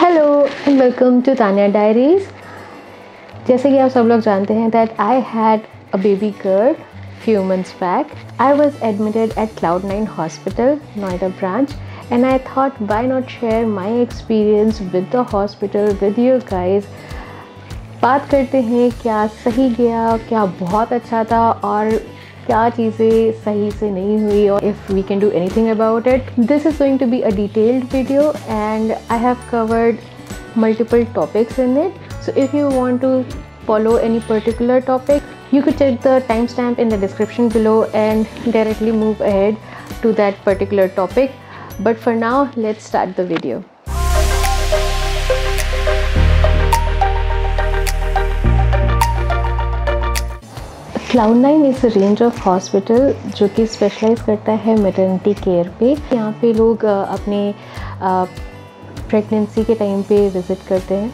Hello welcome to Tania diaries जैसे कि आप सब लोग जानते हैं that I had a baby girl few months back I was admitted at Cloud Nine hospital Noida branch and I thought why not share my experience with the hospital with your guys बात करते हैं, क्या सही गया, क्या बहुत अच्छा था, और क्या चीज़ें सही से नहीं हुई और if we can do any thing about it this is going to be a detailed video and I have covered multiple topics in it so if you want to follow any particular topic you could check the timestamp in the description below and directly move ahead to that particular topic but for now let's start the video Cloud Nine is range of hospital जो कि specialise करता है maternity care पे। यहाँ पे लोग अपने pregnancy के टाइम पे विज़िट करते हैं।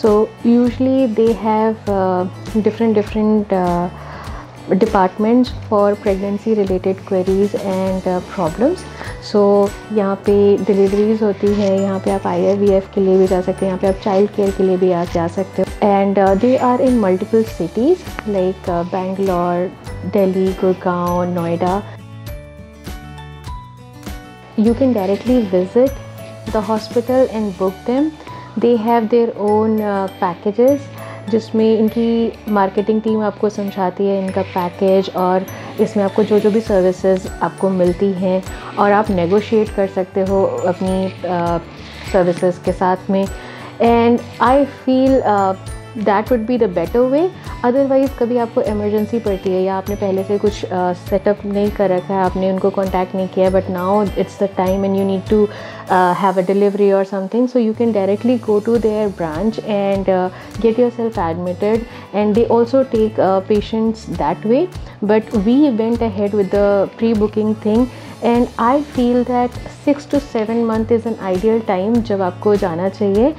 So usually they have different different departments for pregnancy related queries and problems so यहाँ पे डिलीवरीज होती है। यहाँ पे आप आई के लिए भी जा सकते हैं। यहाँ पे आप चाइल्ड केयर के लिए भी आप जा सकते हो। And they are in multiple cities like Bangalore Delhi Gurgaon Noida you can directly visit the hospital and book them. They have their own uh, packages जिसमें इनकी मार्केटिंग टीम आपको समझाती है इनका पैकेज और इसमें आपको जो जो भी सर्विसेज़ आपको मिलती हैं और आप नेगोशिएट कर सकते हो अपनी सर्विसेज़ uh, के साथ में। and I feel uh, that would be the better way otherwise कभी आपको इमरजेंसी पड़ती है या आपने पहले से कुछ सेटअप uh, नहीं कर रखा है आपने उनको कांटेक्ट नहीं किया but now it's the time and you need to have a delivery और something so you can directly go to their branch and get yourself admitted and they also take patients that way but we went ahead with the pre booking thing and I feel that six to seven month is an ideal time जब आपको जाना चाहिए.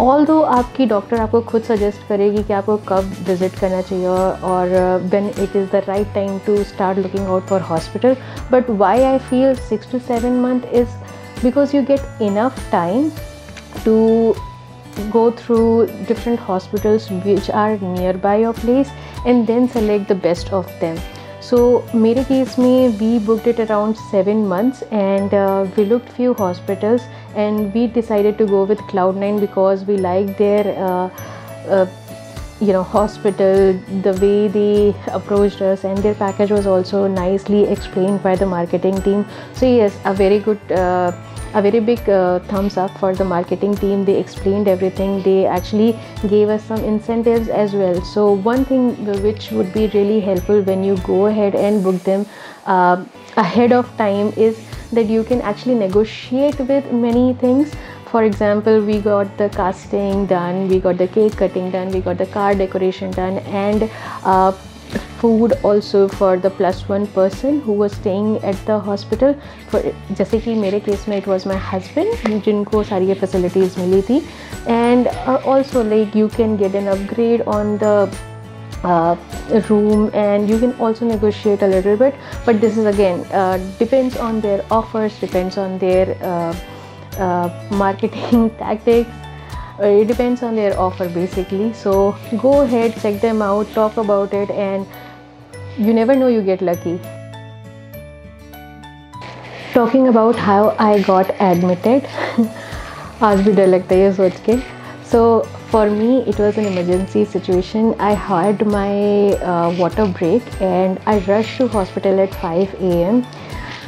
All दो आपकी doctor आपको खुद suggest करेगी कि आपको कब विज़िट करना चाहिए और when it is the right time to start looking out for hospital but why I feel six to seven month is because you get enough time to go through different hospitals which are nearby your place and then select the best of them. So mere case mein we booked it around 7 months and uh, we looked few hospitals and we decided to go with Cloudnine because we like their uh, uh, you know hospital the way they approached us and their package was also nicely explained by the marketing team. So yes a very good uh, a very big uh, thumbs up for the marketing team. They explained everything. They actually gave us some incentives as well. So one thing which would be really helpful when you go ahead and book them uh, ahead of time is that you can actually negotiate with many things for example we got the casting done we got the cake cutting done we got the car decoration done and uh, food also for the plus one person who was staying at the hospital for जैसे कि मेरे case में it was my husband जिनको सारी ये facilities मिली थी and uh, also like you can get an upgrade on the uh, room and you can also negotiate a little bit but this is again uh, depends on their offers depends on their uh, uh marketing tactics uh, it depends on their offer basically so go ahead check them out talk about it and you never know you get lucky talking about how i got admitted आज भी डर लगता है ये सोच के so for me it was an emergency situation i had my uh, water break and i rushed to hospital at 5 a.m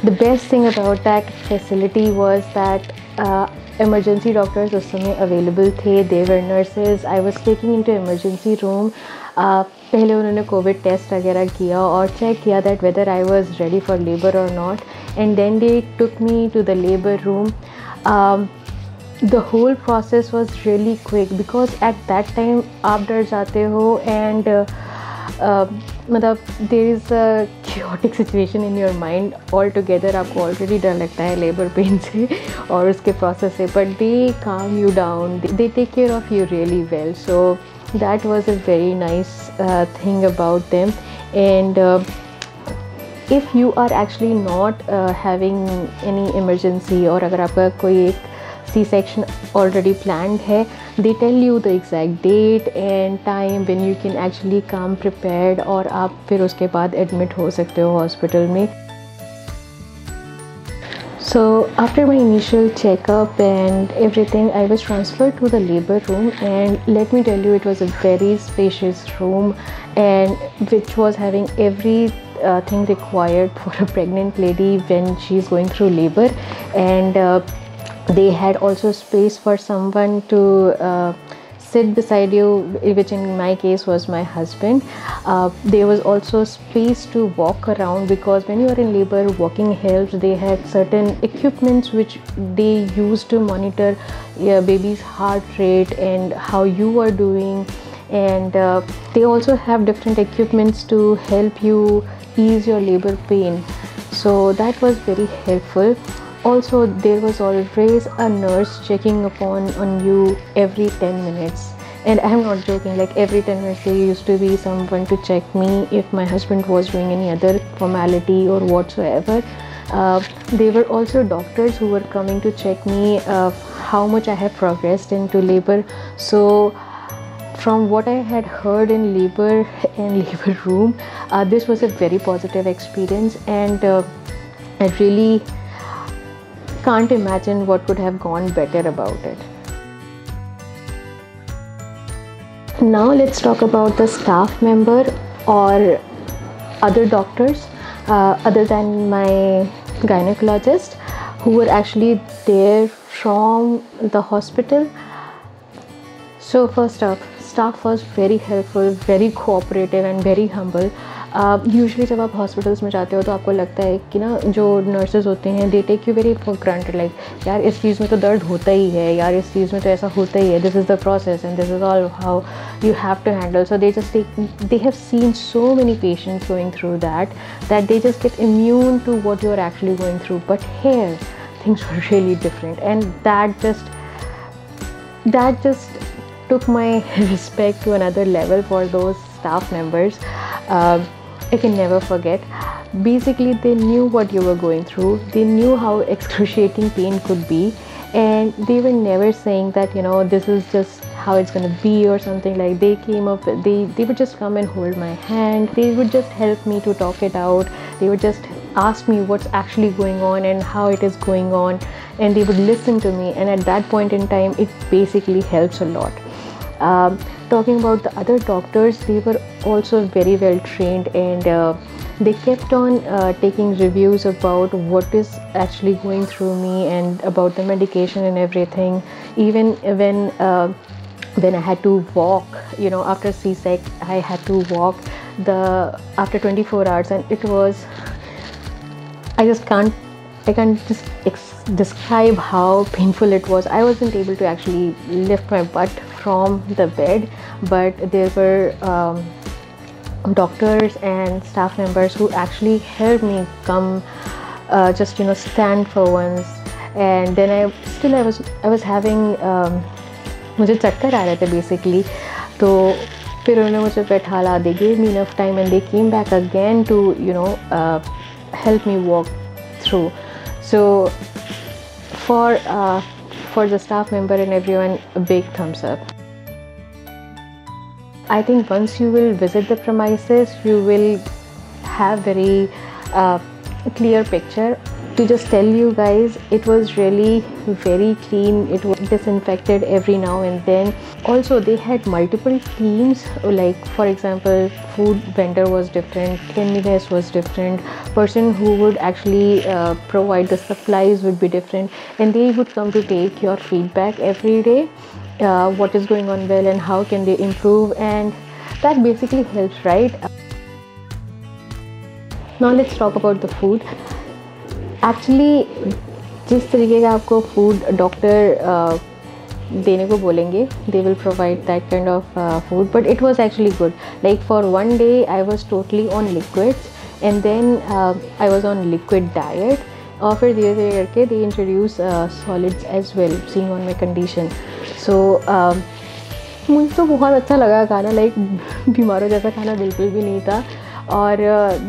the best thing about that facility was that uh, Uh, emergency doctors उस समय available थे they were nurses. I was taking into emergency room. Uh, पहले उन्होंने covid test वगैरह किया और check किया that whether I was ready for labour और not and then they took me to the labour room the whole process was really quick because at that time आप डर जाते हो एंड uh, uh, मतलब there is chaotic situation in your mind all together आपको already डर लगता है labour pain से और उसके प्रोसेस से but they calm you down they take care of you really well so that was a very nice thing about them and if you are actually not having any emergency और अगर आपका कोई एक C section already plan है. They tell you the exact date and time when you can actually come prepared और आप फिर उसके बाद एडमिट हो सकते हो हॉस्पिटल में. So after my initial checkup and everything I was transfer to the labour room and let me tell you it was a very spacious room and which was having everything required for a pregnant lady when she is going through labour and they had also space for someone to uh, sit beside you which in my case was my husband. Uh, there was also space to walk around because when you are in labor walking helps. They had certain equipments which they use to monitor your baby's heart rate and how you are doing. And uh, they also have different equipments to help you ease your labor pain. So that was very helpful also there was always a nurse checking upon on you every 10 minutes. And i'm not joking like every 10 minutes there used to be someone to check me if my husband was doing any other formality or whatsoever. Uh, there were also doctors who were coming to check me uh, how much i have progressed into labor. So from what i had heard in labor and labor room uh, this was a very positive experience and uh, i really can't imagine what could have gone better about it. Now let's talk about the staff member or other doctors uh, other than my gynecologist who were actually there from the hospital. So first up, staff was very helpful, very cooperative and very humble. Usually जब आप hospitals में जाते हो तो आपको लगता है कि ना जो नर्सेज होते हैं they take you very for granted like यार, इस चीज़ में तो दर्द होता ही है, यार, इस चीज़ में तो ऐसा होता ही है this is the process and this is all how you have to handle so they just take they have seen so many patients going through that that they just get immune to what you are actually going through but here things are really different and that just that just took my respect to another level for those staff members I can never forget. Basically, they knew what you were going through, they knew how excruciating pain could be, and they were never saying that, you know, this is just how it's gonna be or something. Like they came up they they would just come and hold my hand. They would just help me to talk it out. They would just ask me what's actually going on and how it is going on. And they would listen to me. And at that point in time it basically helps a lot um, talking about the other doctors they were also very well trained and uh, they kept on uh, taking reviews about what is actually going through me and about the medication and everything even when uh, when I had to walk, you know, after C-sec, I had to walk the after 24 hours, and it was. I just can't, I can't just ex- describe how painful it was. I wasn't able to actually lift my butt from the bed, but there were um, doctors and staff members who actually helped me come, uh, just you know, stand for once. And then I still I was I was having um, मुझे चक्कर आ रहे थे basically तो फिर उन्होंने मुझे बैठाला they gave me enough time and they came back again to you know help me walk through so for for the staff member and everyone a big thumbs up i think once you will visit the premises you will have very uh, clear picture. To just tell you guys it was really very clean. It was disinfected every now and then. Also they had multiple teams like for example food vendor was different cleanliness was different. Person who would actually uh, provide the supplies would be different. And they would come to take your feedback every day uh, what is going on well and how can they improve and that basically helps right now let's talk about the food actually जिस तरीके का आपको food doctor देने को बोलेंगे they will provide that kind of food but it was actually good like for one day I was totally on liquids and then I was on liquid diet और फिर धीरे धीरे करके they introduce solids as well seeing on my condition so so, uh, मुझे तो बहुत अच्छा लगा खाना लाइक बीमारों जैसा खाना बिल्कुल भी नहीं था और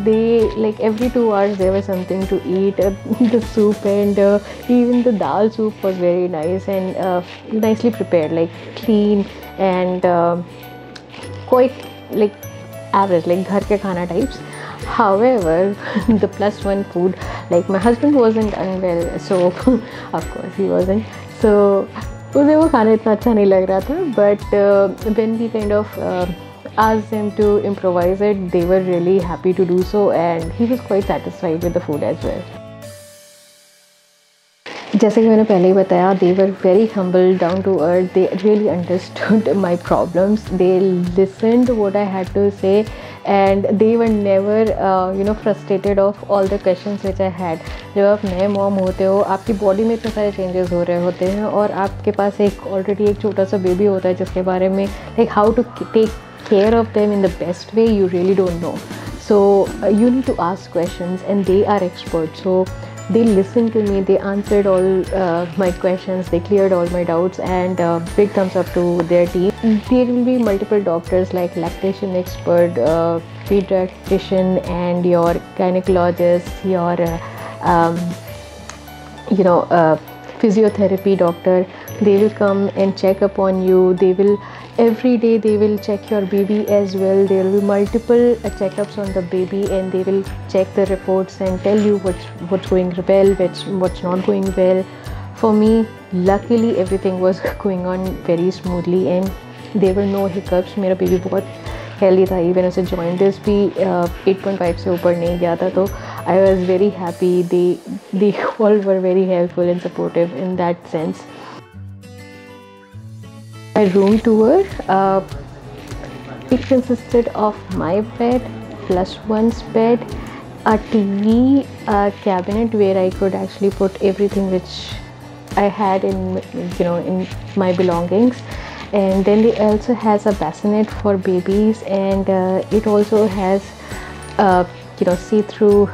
they like every two hours they were something to eat the soup and even the dal soup was very nice and nicely prepare like clean and कोई लाइक एवरेज लाइक घर के खाना types however the plus one food like my husband was wasn't unwell so of course he was wasn't. सो उसे वो खाना इतना अच्छा नहीं लग रहा था but when we kind of asked them to improvise it, they were really happy to do so and he was quite satisfied with the food as जैसे कि मैंने पहले ही बताया they were very humble down to earth they really understood my problems they listened what I had to say and they were never you know frustrated of all the question which I had जब आप नए mom होते हो आपकी body में इतने सारे changes हो रहे होते हैं और आपके पास एक ऑलरेडी एक छोटा सा बेबी होता है जिसके बारे में like how to take care of them in the best way you really don't know so uh, you need to ask questions and they are experts so they listened to me they answered all uh, my questions they cleared all my doubts and uh, big thumbs up to their team. There will be multiple doctors like lactation expert uh, pediatrician and your gynecologist your uh, um, you know uh, physiotherapy doctor. They will come and check upon you. They will every day they will check your baby as well there will be multiple uh, checkups on the baby and they will check the reports and tell you what's what's going well what's what's not going well for me luckily everything was going on very smoothly and there were no hiccups मेरा baby बहुत healthy था even उसे jaundice भी eight point five से ऊपर नहीं गया था तो I was very happy they they all were very helpful and supportive in that sense My room tour uh, it consisted of my bed plus one's bed, a TV, a cabinet where I could actually put everything which I had in you know in my belongings, and then it also has a bassinet for babies, and uh, it also has uh, you know see-through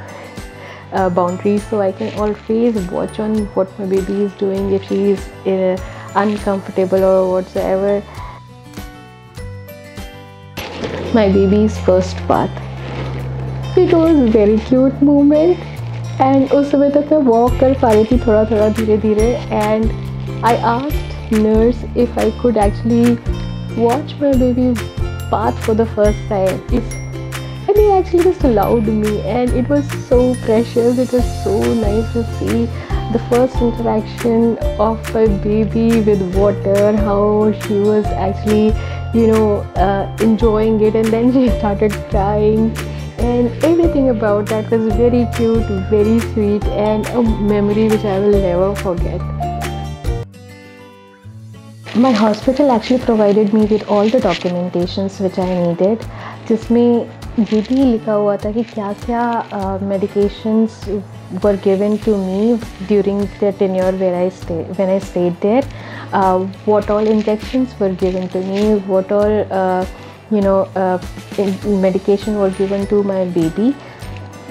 uh, boundaries. So I can always watch on what my baby is doing if she is uh, uncomfortable or whatsoever. My baby's first bath. It was a very cute moment and उस समय तक मैं walk कर पा रही थी थोड़ा थोड़ा धीरे धीरे and I asked nurse if I could actually watch my baby bath for the first time. If, and they actually just allowed me, and it was so precious. It was so nice to see the first interaction of my baby with water, how she was actually, you know, uh, enjoying it, and then she started crying. And everything about that was very cute, very sweet, and a memory which I will never forget. My hospital actually provided me with all the documentations which I needed जिसमें जी लिखा हुआ था कि क्या क्या medications were given to me during the tenure where I stay when I stayed there what all injections were given to me what all you know medication were given to my baby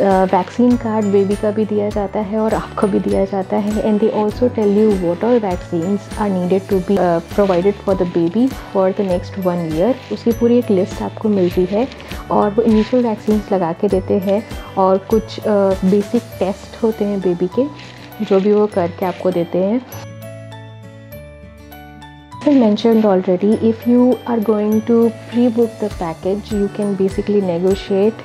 vaccine card baby का भी दिया जाता है और आपको भी दिया जाता है। And they also tell you what all vaccines are needed to be provided for the baby for the next one year उसकी पूरी एक लिस्ट आपको मिलती है और वो इनिशियल वैक्सीन्स लगा के देते हैं और कुछ बेसिक uh, टेस्ट होते हैं बेबी के जो भी वो करके आपको देते हैं। I mentioned already if you are going to pre-book the package you can basically negotiate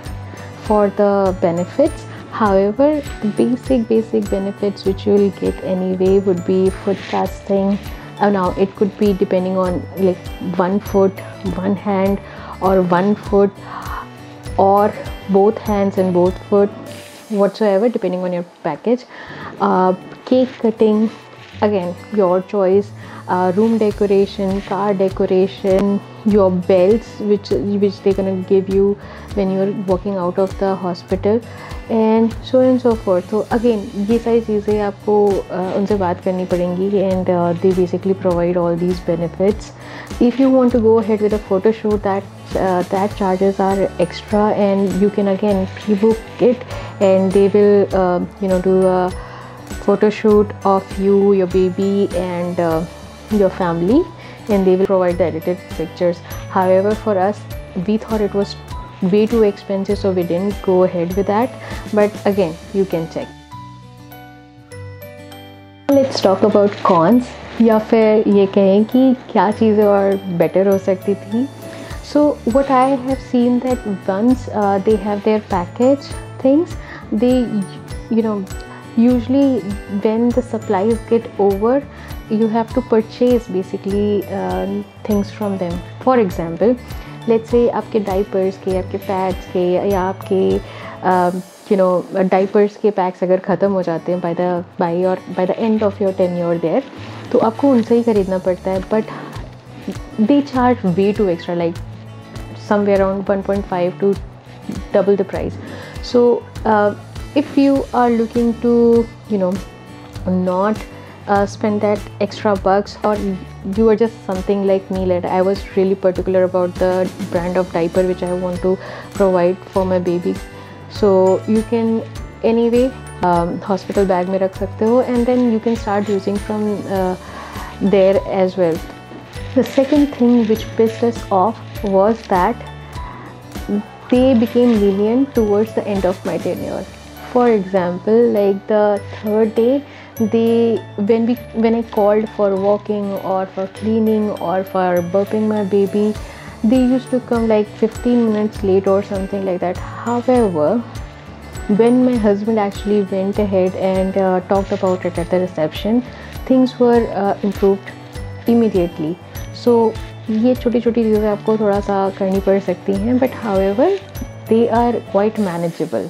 for the benefits. However the basic basic benefits which you will get anyway would be foot casting uh, now it could be depending on like one foot one hand or one foot or both hands and both foot whatsoever depending on your package. Uh, cake cutting again your choice. Uh, room decoration car decoration your belts which which they're gonna give you when you're walking out of the hospital and so and so forth so again ये सारी चीज़ें आपको uh, उनसे बात करनी पड़ेंगी and uh, they basically provide all these benefits if you want to go ahead with a photo shoot that uh, that charges are extra and you can again pre-book it and they will uh, you know do a photo shoot of you your baby and uh, your family and they will provide the edited pictures however for us we thought it was way too expensive so we didn't go ahead with that but again you can check let's talk about cons या फिर ये कहें कि क्या चीज़ें और better हो सकती थी so what i have seen that once uh, they have their package things they you know usually when the supplies get over you have to purchase basically uh, things from them for example let's say आपके diapers के आपके pads के या आपके uh, you know diapers के packs अगर ख़त्म हो जाते हैं by the by your by the end of your tenure there there तो आपको उनसे ही ख़रीदना पड़ता है but they charge way too extra like somewhere around one point five to double the price so if you are looking to you know not uh, spend that extra bucks or you are just something like me like i was really particular about the brand of diaper which i want to provide for my baby. So you can anyway um, hospital bag mein rakh sakte ho and then you can start using from uh, there as well. The second thing which pissed us off was that they became lenient towards the end of my tenure. For example like the third day they when we when i called for walking or for cleaning or for burping my baby they used to come like 15 minutes late or something like that however when my husband actually went ahead and uh, talked about it at the reception things were uh, improved immediately so ये छोटी छोटी चीज़ें आपको थोड़ा सा करनी पड़ सकती हैं but however they are quite manageable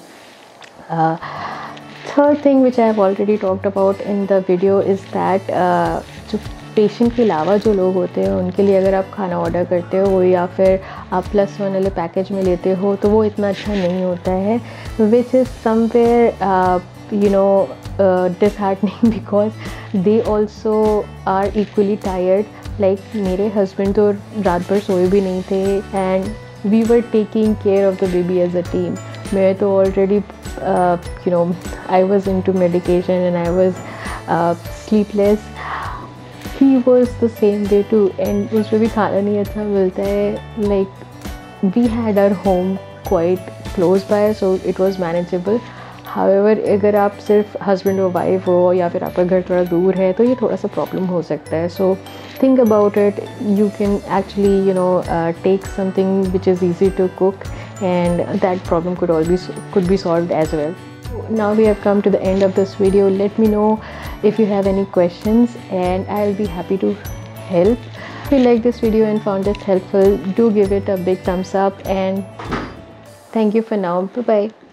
third thing which I have already talked about in the video is that जो पेशेंट के अलावा जो लोग होते हैं, उनके लिए अगर आप खाना ऑर्डर करते हो या फिर आप प्लस वन वाले पैकेज में लेते हो तो वो इतना अच्छा नहीं होता है which is somewhere you know disheartening because they also are equally tired like मेरे हस्बैंड तो रात भर सोए भी नहीं थे and we were taking care of the baby as a team मैं तो already uh, you know i was into medication and i was uh, sleepless he was the same way too and उसमें भी खाना नहीं अच्छा मिलता है like we had our home quite close by so it was manageable however अगर आप सिर्फ़ हस्बैंड और वाइफ हो या फिर आपका घर थोड़ा दूर है तो ये थोड़ा सा प्रॉब्लम हो सकता है so think about it you can actually you know take something which is easy to cook and that problem could always could be solved as well. Now we have come to the end of this video. Let me know if you have any questions and i'll be happy to help. If you like this video and found it helpful do give it a big thumbs up and thank you for now. Bye bye